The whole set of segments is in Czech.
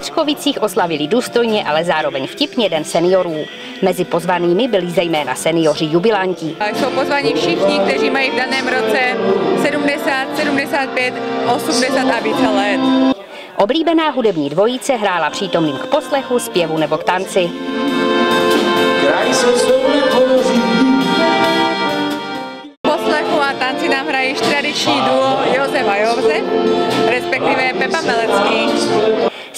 Pečkovicích oslavili důstojně, ale zároveň vtipně Den seniorů. Mezi pozvanými byli zejména seniori jubilanti. Jsou pozvaní všichni, kteří mají v daném roce 70, 75, 80 a více let. Oblíbená hudební dvojice hrála přítomným k poslechu, zpěvu nebo k tanci. Kraj se poslechu a tanci nám hrají tradiční duo Josef a Josef, respektive Pepa Melecký.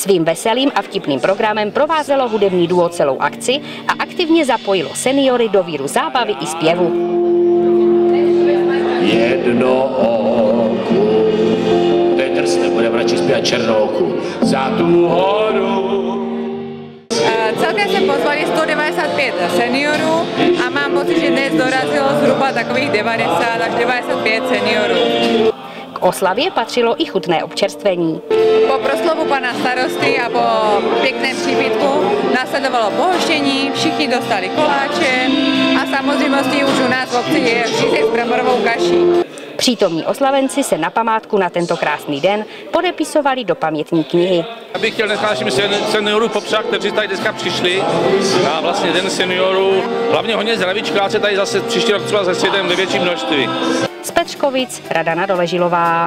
Svým veselým a vtipným programem provázelo hudební duo celou akci a aktivně zapojilo seniory do víru zábavy i zpěvu. Jedno oku, to je drsné, budeme radši zpívat černouku, za tu horu. Celkem se pozvali 195 seniorů a mám pocit, že dnes dorazilo zhruba takových 90 až 95 seniorů. K oslavě patřilo i chutné občerstvení. Po proslovu pana starosty a po pěkném příbytku následovalo pohoštění, všichni dostali koláče a samozřejmě už u nás v obci je řízek s bramborovou kaší. Přítomní oslavenci se na památku na tento krásný den podepisovali do pamětní knihy. Já bych chtěl dneska našim seniorům popřát, kteří tady dneska přišli na vlastně den seniorů. Hlavně hodně se tady zase příští rok třeba se světem ve větším množství. Pečkovic Radana Doležilová.